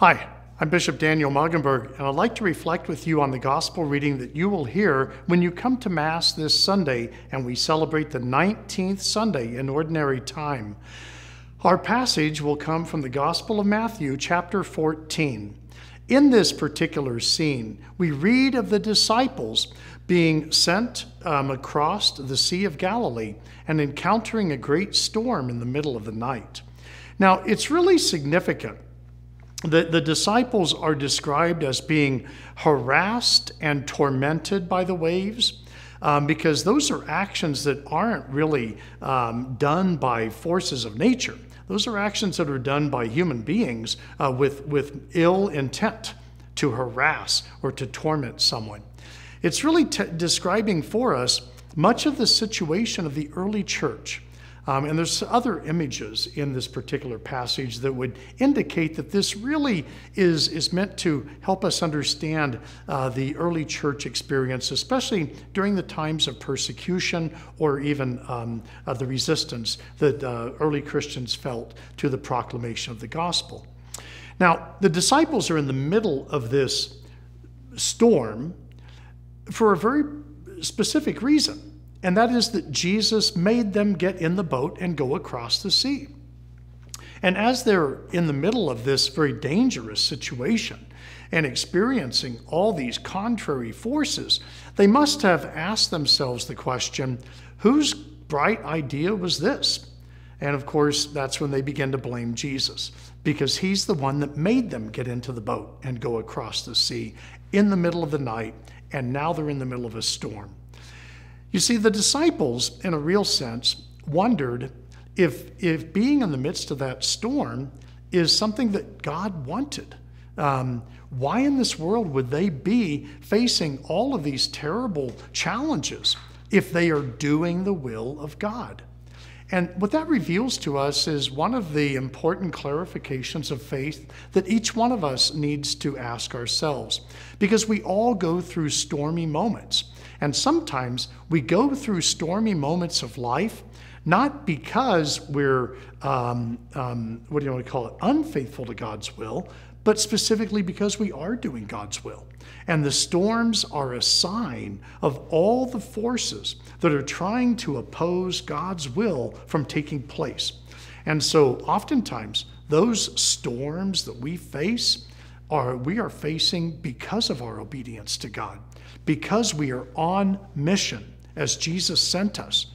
Hi, I'm Bishop Daniel Mueggenborg, and I'd like to reflect with you on the gospel reading that you will hear when you come to Mass this Sunday and we celebrate the 19th Sunday in Ordinary Time. Our passage will come from the Gospel of Matthew, chapter 14. In this particular scene, we read of the disciples being sent um, across the Sea of Galilee and encountering a great storm in the middle of the night. Now, it's really significant that the disciples are described as being harassed and tormented by the waves. Um, because those are actions that aren't really um, done by forces of nature. Those are actions that are done by human beings uh, with, with ill intent to harass or to torment someone. It's really describing for us much of the situation of the early church. Um, and there's other images in this particular passage that would indicate that this really is, is meant to help us understand uh, the early church experience, especially during the times of persecution or even um, uh, the resistance that uh, early Christians felt to the proclamation of the gospel. Now, the disciples are in the middle of this storm for a very specific reason. And that is that Jesus made them get in the boat and go across the sea. And as they're in the middle of this very dangerous situation and experiencing all these contrary forces, they must have asked themselves the question whose bright idea was this? And of course, that's when they begin to blame Jesus because he's the one that made them get into the boat and go across the sea in the middle of the night. And now they're in the middle of a storm. You see, the disciples, in a real sense, wondered if, if being in the midst of that storm is something that God wanted. Um, why in this world would they be facing all of these terrible challenges if they are doing the will of God? And what that reveals to us is one of the important clarifications of faith that each one of us needs to ask ourselves. Because we all go through stormy moments. And sometimes we go through stormy moments of life not because we're, um, um, what do you want to call it, unfaithful to God's will, but specifically because we are doing God's will. And the storms are a sign of all the forces that are trying to oppose God's will from taking place. And so oftentimes, those storms that we face are we are facing because of our obedience to God because we are on mission as Jesus sent us.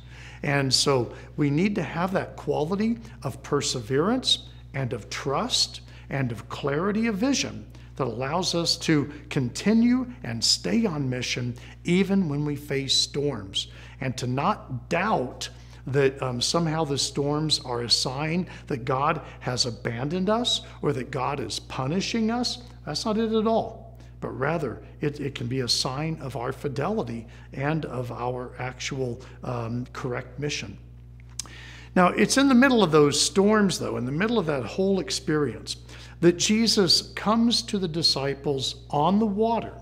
And so we need to have that quality of perseverance and of trust and of clarity of vision that allows us to continue and stay on mission even when we face storms and to not doubt that um, somehow the storms are a sign that God has abandoned us or that God is punishing us. That's not it at all but rather it, it can be a sign of our fidelity and of our actual um, correct mission. Now, it's in the middle of those storms, though, in the middle of that whole experience, that Jesus comes to the disciples on the water.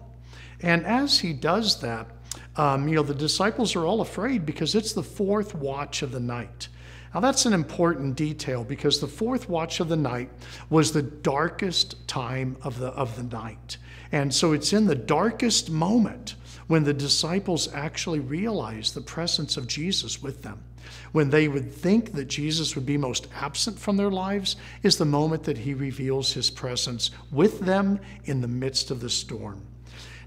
And as he does that, um, you know, the disciples are all afraid because it's the fourth watch of the night. Now, that's an important detail because the fourth watch of the night was the darkest time of the, of the night. And so it's in the darkest moment when the disciples actually realize the presence of Jesus with them. When they would think that Jesus would be most absent from their lives, is the moment that he reveals his presence with them in the midst of the storm.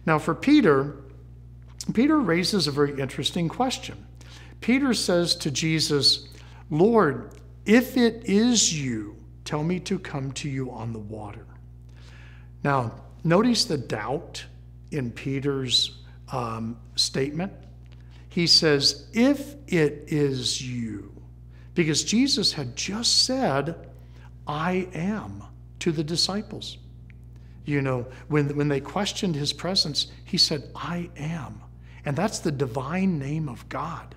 Now, for Peter, Peter raises a very interesting question. Peter says to Jesus, Lord, if it is you, tell me to come to you on the water. Now, Notice the doubt in Peter's um, statement. He says, If it is you, because Jesus had just said, I am to the disciples. You know, when, when they questioned his presence, he said, I am. And that's the divine name of God.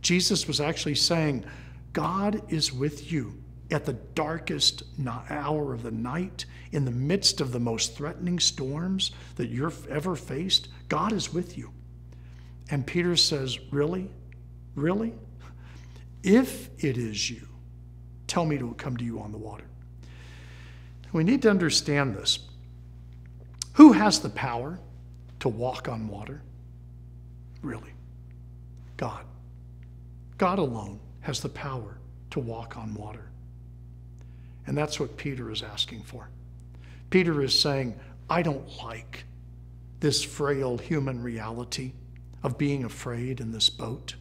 Jesus was actually saying, God is with you at the darkest hour of the night, in the midst of the most threatening storms that you've ever faced, God is with you. And Peter says, Really? Really? If it is you, tell me to come to you on the water. We need to understand this. Who has the power to walk on water? Really? God. God alone has the power to walk on water. And that's what Peter is asking for. Peter is saying, I don't like this frail human reality of being afraid in this boat.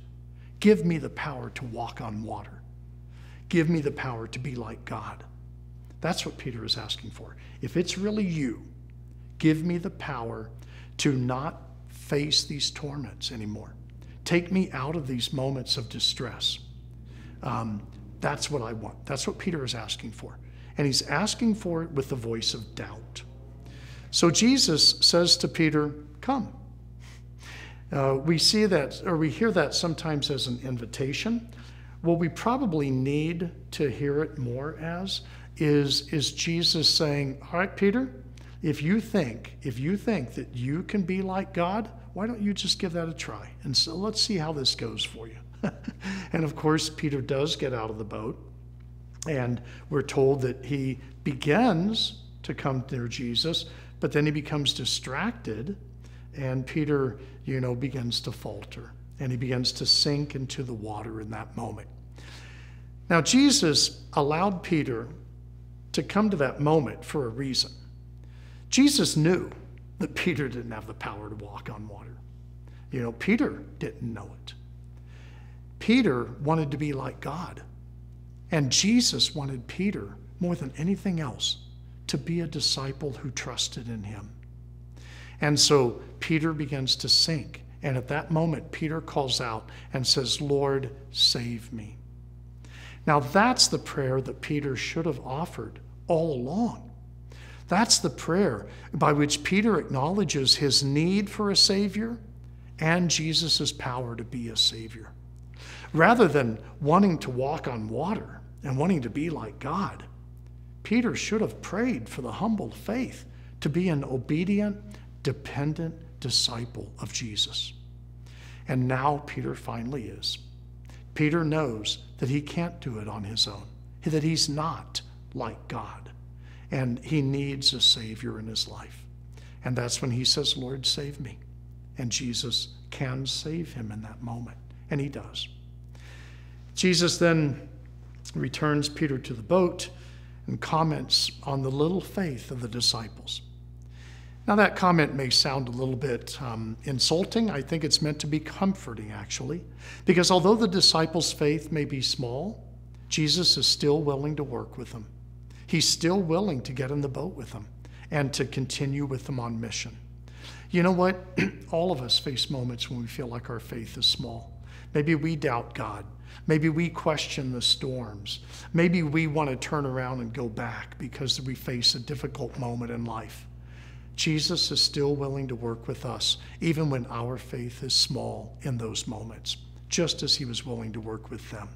Give me the power to walk on water. Give me the power to be like God. That's what Peter is asking for. If it's really you, give me the power to not face these torments anymore. Take me out of these moments of distress. Um, that's what I want. That's what Peter is asking for. And he's asking for it with the voice of doubt. So Jesus says to Peter, Come. Uh, we see that, or we hear that sometimes as an invitation. What we probably need to hear it more as is, is Jesus saying, All right, Peter, if you think, if you think that you can be like God, why don't you just give that a try? And so let's see how this goes for you. and of course, Peter does get out of the boat. And we're told that he begins to come near Jesus, but then he becomes distracted. And Peter, you know, begins to falter and he begins to sink into the water in that moment. Now, Jesus allowed Peter to come to that moment for a reason. Jesus knew that Peter didn't have the power to walk on water. You know, Peter didn't know it. Peter wanted to be like God. And Jesus wanted Peter, more than anything else, to be a disciple who trusted in him. And so Peter begins to sink. And at that moment, Peter calls out and says, Lord, save me. Now, that's the prayer that Peter should have offered all along. That's the prayer by which Peter acknowledges his need for a Savior and Jesus' power to be a Savior. Rather than wanting to walk on water and wanting to be like God, Peter should have prayed for the humble faith to be an obedient, dependent disciple of Jesus. And now Peter finally is. Peter knows that he can't do it on his own, that he's not like God, and he needs a Savior in his life. And that's when he says, Lord, save me. And Jesus can save him in that moment, and he does. Jesus then returns Peter to the boat and comments on the little faith of the disciples. Now, that comment may sound a little bit um, insulting. I think it's meant to be comforting, actually, because although the disciples' faith may be small, Jesus is still willing to work with them. He's still willing to get in the boat with them and to continue with them on mission. You know what? All of us face moments when we feel like our faith is small. Maybe we doubt God. Maybe we question the storms. Maybe we want to turn around and go back because we face a difficult moment in life. Jesus is still willing to work with us, even when our faith is small in those moments, just as he was willing to work with them.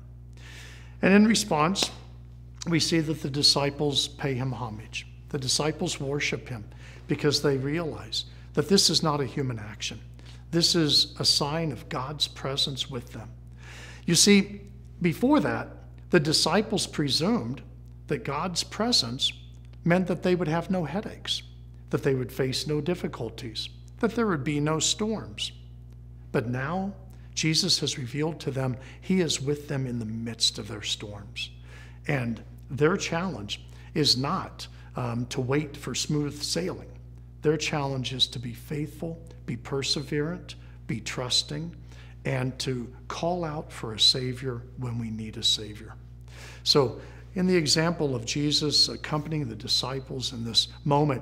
And in response, we see that the disciples pay him homage. The disciples worship him because they realize that this is not a human action. This is a sign of God's presence with them. You see, before that, the disciples presumed that God's presence meant that they would have no headaches, that they would face no difficulties, that there would be no storms. But now, Jesus has revealed to them He is with them in the midst of their storms. And their challenge is not um, to wait for smooth sailing. Their challenge is to be faithful, be perseverant, be trusting, and to call out for a Savior when we need a Savior. So, in the example of Jesus accompanying the disciples in this moment,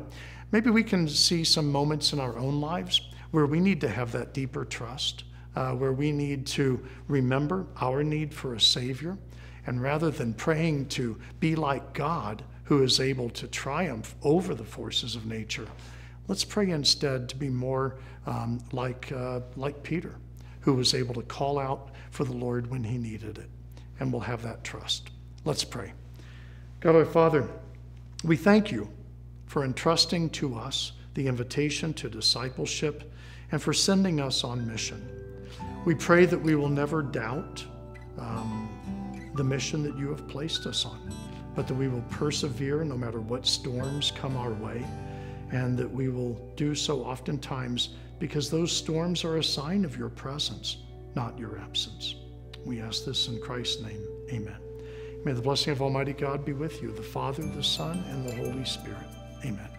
maybe we can see some moments in our own lives where we need to have that deeper trust, uh, where we need to remember our need for a Savior. And rather than praying to be like God, who is able to triumph over the forces of nature, let's pray instead to be more um, like, uh, like Peter who was able to call out for the Lord when he needed it. And we'll have that trust. Let's pray. God our Father, we thank you for entrusting to us the invitation to discipleship and for sending us on mission. We pray that we will never doubt um, the mission that you have placed us on, but that we will persevere no matter what storms come our way, and that we will do so oftentimes because those storms are a sign of your presence, not your absence. We ask this in Christ's name. Amen. May the blessing of Almighty God be with you, the Father, the Son, and the Holy Spirit. Amen.